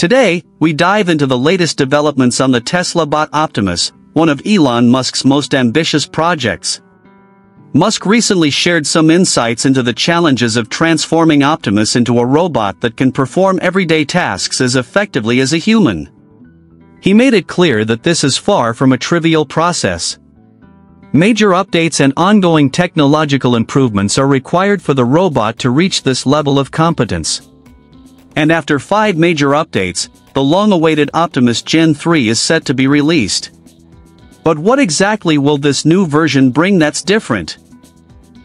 Today, we dive into the latest developments on the Tesla bot Optimus, one of Elon Musk's most ambitious projects. Musk recently shared some insights into the challenges of transforming Optimus into a robot that can perform everyday tasks as effectively as a human. He made it clear that this is far from a trivial process. Major updates and ongoing technological improvements are required for the robot to reach this level of competence. And after five major updates, the long-awaited Optimus Gen 3 is set to be released. But what exactly will this new version bring that's different?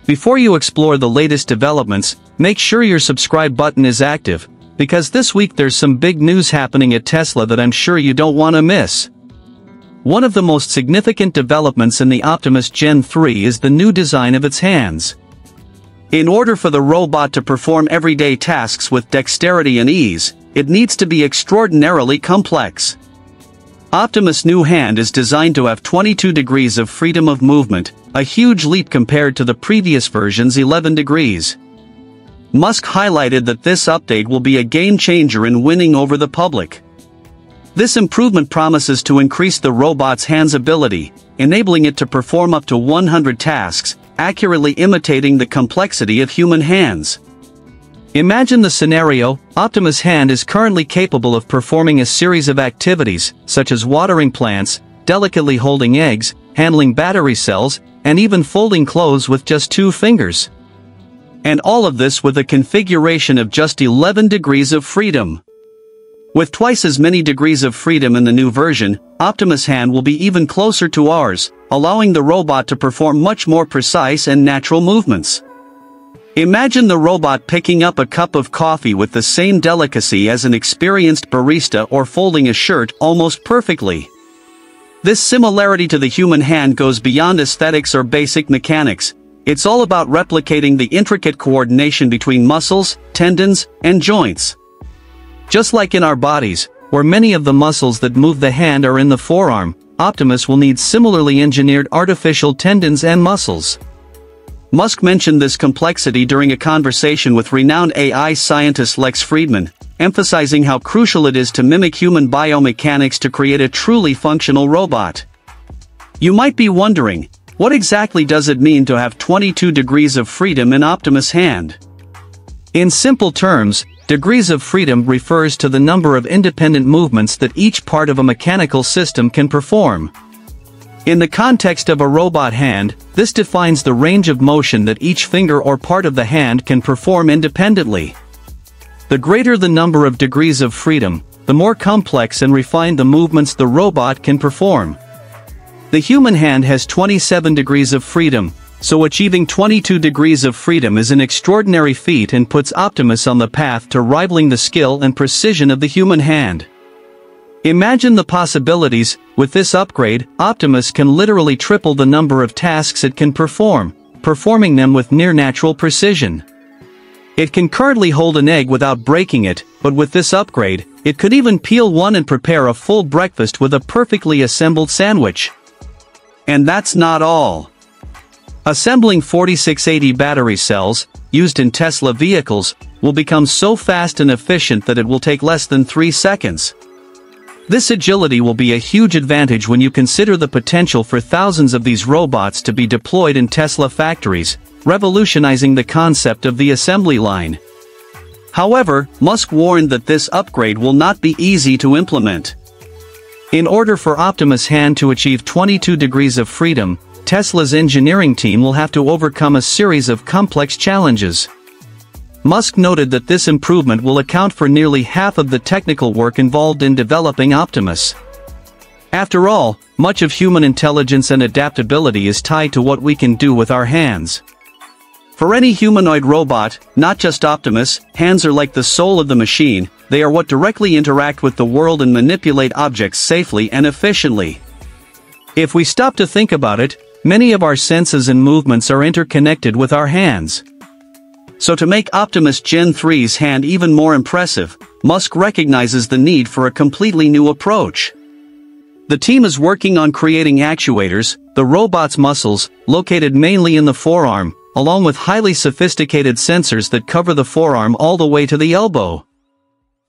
Before you explore the latest developments, make sure your subscribe button is active, because this week there's some big news happening at Tesla that I'm sure you don't want to miss. One of the most significant developments in the Optimus Gen 3 is the new design of its hands. In order for the robot to perform everyday tasks with dexterity and ease, it needs to be extraordinarily complex. Optimus' new hand is designed to have 22 degrees of freedom of movement, a huge leap compared to the previous version's 11 degrees. Musk highlighted that this update will be a game-changer in winning over the public. This improvement promises to increase the robot's hand's ability, enabling it to perform up to 100 tasks, accurately imitating the complexity of human hands. Imagine the scenario, Optimus Hand is currently capable of performing a series of activities, such as watering plants, delicately holding eggs, handling battery cells, and even folding clothes with just two fingers. And all of this with a configuration of just 11 degrees of freedom. With twice as many degrees of freedom in the new version, Optimus Hand will be even closer to ours, allowing the robot to perform much more precise and natural movements. Imagine the robot picking up a cup of coffee with the same delicacy as an experienced barista or folding a shirt almost perfectly. This similarity to the human hand goes beyond aesthetics or basic mechanics. It's all about replicating the intricate coordination between muscles, tendons, and joints. Just like in our bodies, where many of the muscles that move the hand are in the forearm, Optimus will need similarly engineered artificial tendons and muscles. Musk mentioned this complexity during a conversation with renowned AI scientist Lex Fridman, emphasizing how crucial it is to mimic human biomechanics to create a truly functional robot. You might be wondering, what exactly does it mean to have 22 degrees of freedom in Optimus' hand? In simple terms, degrees of freedom refers to the number of independent movements that each part of a mechanical system can perform. In the context of a robot hand, this defines the range of motion that each finger or part of the hand can perform independently. The greater the number of degrees of freedom, the more complex and refined the movements the robot can perform. The human hand has 27 degrees of freedom, so achieving 22 degrees of freedom is an extraordinary feat and puts Optimus on the path to rivaling the skill and precision of the human hand. Imagine the possibilities, with this upgrade, Optimus can literally triple the number of tasks it can perform, performing them with near-natural precision. It can currently hold an egg without breaking it, but with this upgrade, it could even peel one and prepare a full breakfast with a perfectly assembled sandwich. And that's not all. Assembling 4680 battery cells, used in Tesla vehicles, will become so fast and efficient that it will take less than 3 seconds. This agility will be a huge advantage when you consider the potential for thousands of these robots to be deployed in Tesla factories, revolutionizing the concept of the assembly line. However, Musk warned that this upgrade will not be easy to implement. In order for Optimus Hand to achieve 22 degrees of freedom, Tesla's engineering team will have to overcome a series of complex challenges. Musk noted that this improvement will account for nearly half of the technical work involved in developing Optimus. After all, much of human intelligence and adaptability is tied to what we can do with our hands. For any humanoid robot, not just Optimus, hands are like the soul of the machine, they are what directly interact with the world and manipulate objects safely and efficiently. If we stop to think about it, many of our senses and movements are interconnected with our hands. So to make Optimus Gen 3's hand even more impressive, Musk recognizes the need for a completely new approach. The team is working on creating actuators, the robot's muscles, located mainly in the forearm, along with highly sophisticated sensors that cover the forearm all the way to the elbow.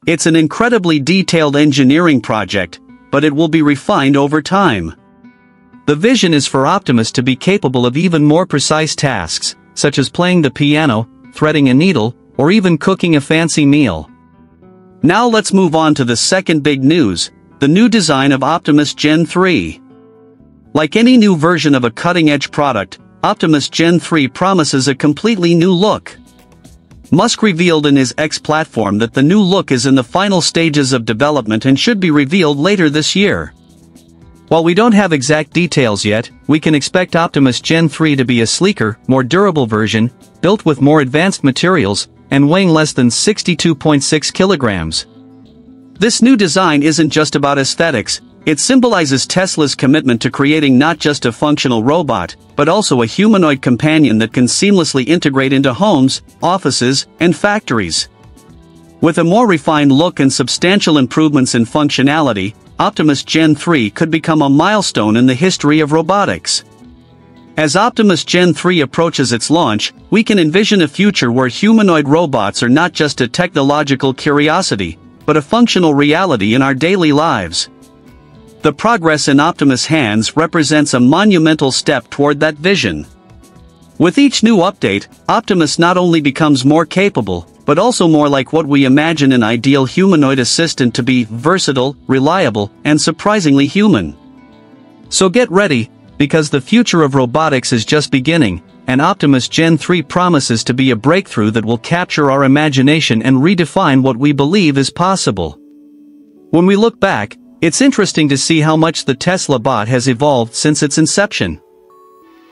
It's an incredibly detailed engineering project, but it will be refined over time. The vision is for Optimus to be capable of even more precise tasks, such as playing the piano, threading a needle, or even cooking a fancy meal. Now let's move on to the second big news, the new design of Optimus Gen 3. Like any new version of a cutting-edge product, Optimus Gen 3 promises a completely new look. Musk revealed in his X platform that the new look is in the final stages of development and should be revealed later this year. While we don't have exact details yet, we can expect Optimus Gen 3 to be a sleeker, more durable version, built with more advanced materials, and weighing less than 62.6 kilograms. This new design isn't just about aesthetics, it symbolizes Tesla's commitment to creating not just a functional robot, but also a humanoid companion that can seamlessly integrate into homes, offices, and factories. With a more refined look and substantial improvements in functionality, Optimus Gen 3 could become a milestone in the history of robotics. As Optimus Gen 3 approaches its launch, we can envision a future where humanoid robots are not just a technological curiosity, but a functional reality in our daily lives. The progress in Optimus' hands represents a monumental step toward that vision. With each new update, Optimus not only becomes more capable, but also more like what we imagine an ideal humanoid assistant to be versatile, reliable, and surprisingly human. So get ready, because the future of robotics is just beginning, and Optimus Gen 3 promises to be a breakthrough that will capture our imagination and redefine what we believe is possible. When we look back, it's interesting to see how much the Tesla bot has evolved since its inception.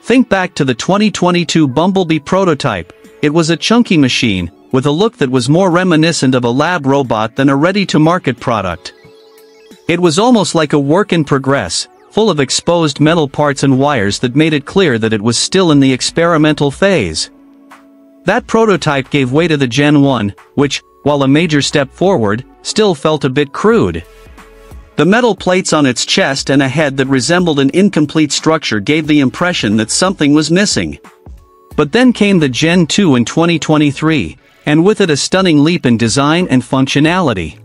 Think back to the 2022 Bumblebee prototype, it was a chunky machine, with a look that was more reminiscent of a lab robot than a ready-to-market product. It was almost like a work in progress, full of exposed metal parts and wires that made it clear that it was still in the experimental phase. That prototype gave way to the Gen 1, which, while a major step forward, still felt a bit crude. The metal plates on its chest and a head that resembled an incomplete structure gave the impression that something was missing. But then came the Gen 2 in 2023, and with it a stunning leap in design and functionality.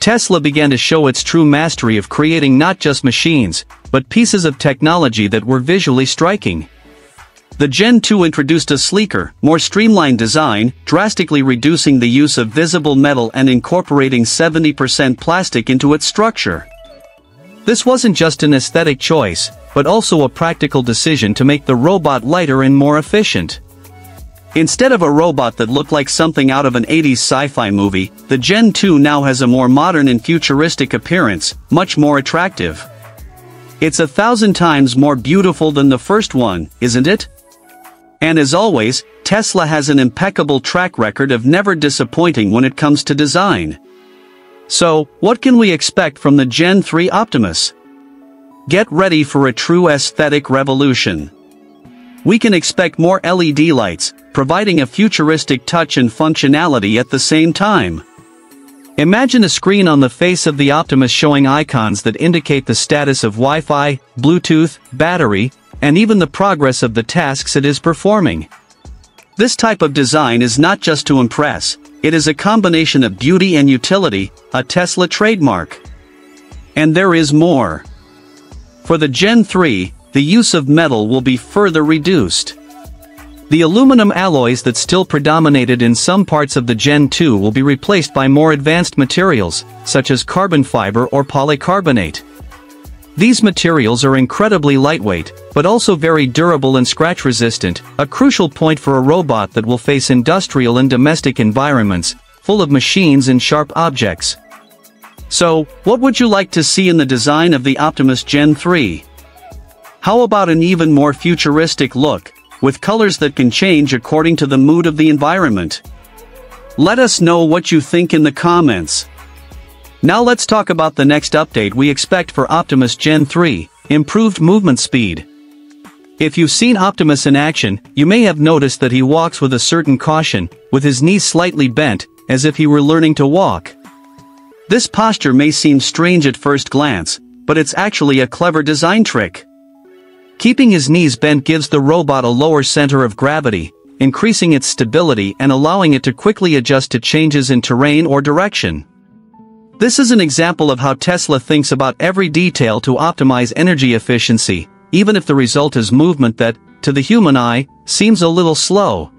Tesla began to show its true mastery of creating not just machines, but pieces of technology that were visually striking. The Gen 2 introduced a sleeker, more streamlined design, drastically reducing the use of visible metal and incorporating 70% plastic into its structure. This wasn't just an aesthetic choice, but also a practical decision to make the robot lighter and more efficient. Instead of a robot that looked like something out of an 80s sci-fi movie, the Gen 2 now has a more modern and futuristic appearance, much more attractive. It's a thousand times more beautiful than the first one, isn't it? And as always, Tesla has an impeccable track record of never disappointing when it comes to design. So, what can we expect from the Gen 3 Optimus? Get ready for a true aesthetic revolution. We can expect more LED lights, providing a futuristic touch and functionality at the same time. Imagine a screen on the face of the Optimus showing icons that indicate the status of Wi-Fi, Bluetooth, battery, and even the progress of the tasks it is performing. This type of design is not just to impress, it is a combination of beauty and utility, a Tesla trademark. And there is more. For the Gen 3, the use of metal will be further reduced. The aluminum alloys that still predominated in some parts of the Gen 2 will be replaced by more advanced materials, such as carbon fiber or polycarbonate. These materials are incredibly lightweight, but also very durable and scratch-resistant, a crucial point for a robot that will face industrial and domestic environments, full of machines and sharp objects. So, what would you like to see in the design of the Optimus Gen 3? How about an even more futuristic look, with colors that can change according to the mood of the environment? Let us know what you think in the comments. Now let's talk about the next update we expect for Optimus Gen 3, improved movement speed. If you've seen Optimus in action, you may have noticed that he walks with a certain caution, with his knees slightly bent, as if he were learning to walk. This posture may seem strange at first glance, but it's actually a clever design trick. Keeping his knees bent gives the robot a lower center of gravity, increasing its stability and allowing it to quickly adjust to changes in terrain or direction. This is an example of how Tesla thinks about every detail to optimize energy efficiency, even if the result is movement that, to the human eye, seems a little slow.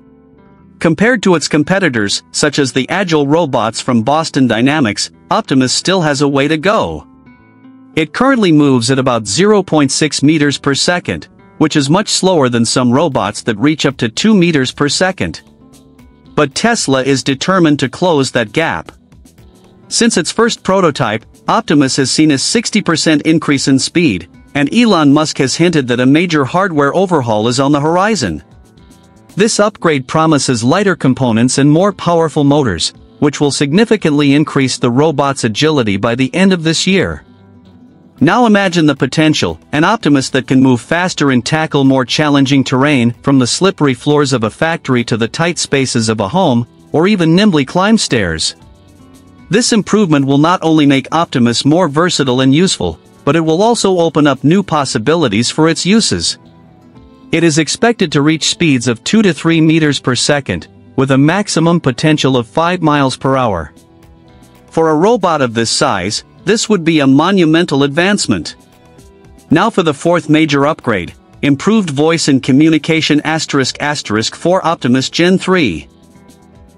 Compared to its competitors, such as the agile robots from Boston Dynamics, Optimus still has a way to go. It currently moves at about 0.6 meters per second, which is much slower than some robots that reach up to 2 meters per second. But Tesla is determined to close that gap. Since its first prototype, Optimus has seen a 60% increase in speed, and Elon Musk has hinted that a major hardware overhaul is on the horizon. This upgrade promises lighter components and more powerful motors, which will significantly increase the robot's agility by the end of this year. Now imagine the potential, an Optimus that can move faster and tackle more challenging terrain, from the slippery floors of a factory to the tight spaces of a home, or even nimbly climb stairs. This improvement will not only make Optimus more versatile and useful, but it will also open up new possibilities for its uses. It is expected to reach speeds of 2 to 3 meters per second, with a maximum potential of 5 miles per hour. For a robot of this size, this would be a monumental advancement. Now for the fourth major upgrade, improved voice and communication asterisk asterisk for Optimus Gen 3.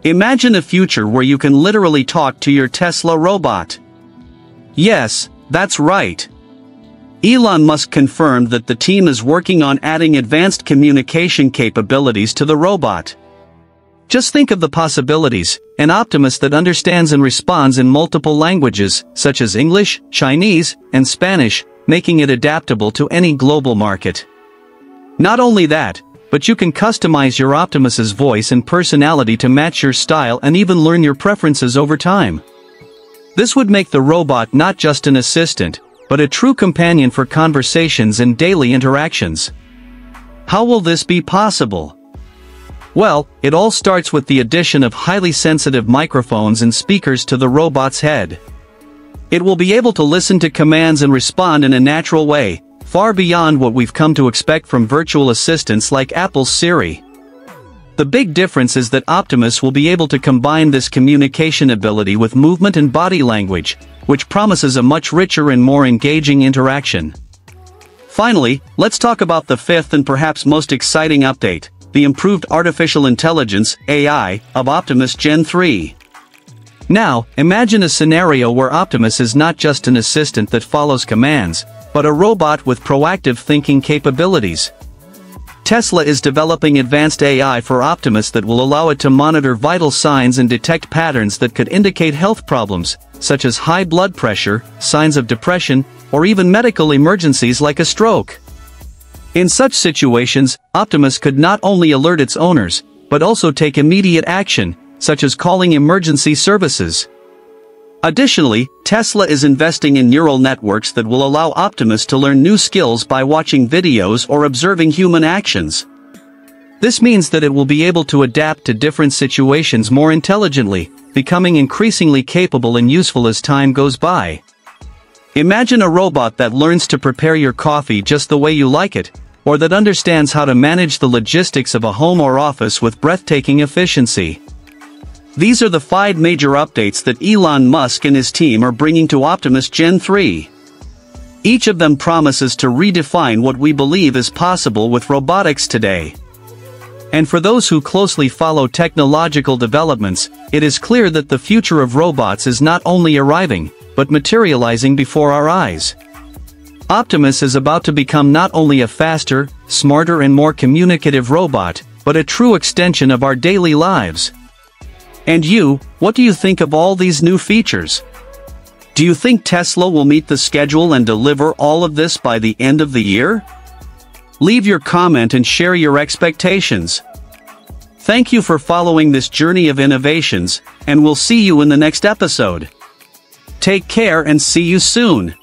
Imagine a future where you can literally talk to your Tesla robot. Yes, that's right. Elon Musk confirmed that the team is working on adding advanced communication capabilities to the robot. Just think of the possibilities, an Optimus that understands and responds in multiple languages, such as English, Chinese, and Spanish, making it adaptable to any global market. Not only that, but you can customize your Optimus's voice and personality to match your style and even learn your preferences over time. This would make the robot not just an assistant, but a true companion for conversations and daily interactions. How will this be possible? Well, it all starts with the addition of highly sensitive microphones and speakers to the robot's head. It will be able to listen to commands and respond in a natural way, far beyond what we've come to expect from virtual assistants like Apple's Siri. The big difference is that Optimus will be able to combine this communication ability with movement and body language, which promises a much richer and more engaging interaction. Finally, let's talk about the fifth and perhaps most exciting update, the improved artificial intelligence, AI, of Optimus Gen 3. Now, imagine a scenario where Optimus is not just an assistant that follows commands, but a robot with proactive thinking capabilities. Tesla is developing advanced AI for Optimus that will allow it to monitor vital signs and detect patterns that could indicate health problems, such as high blood pressure, signs of depression, or even medical emergencies like a stroke. In such situations, Optimus could not only alert its owners, but also take immediate action, such as calling emergency services. Additionally, Tesla is investing in neural networks that will allow Optimus to learn new skills by watching videos or observing human actions. This means that it will be able to adapt to different situations more intelligently, becoming increasingly capable and useful as time goes by. Imagine a robot that learns to prepare your coffee just the way you like it, or that understands how to manage the logistics of a home or office with breathtaking efficiency. These are the five major updates that Elon Musk and his team are bringing to Optimus Gen 3. Each of them promises to redefine what we believe is possible with robotics today. And for those who closely follow technological developments, it is clear that the future of robots is not only arriving, but materializing before our eyes. Optimus is about to become not only a faster, smarter and more communicative robot, but a true extension of our daily lives. And you, what do you think of all these new features? Do you think Tesla will meet the schedule and deliver all of this by the end of the year? Leave your comment and share your expectations. Thank you for following this journey of innovations, and we'll see you in the next episode. Take care and see you soon.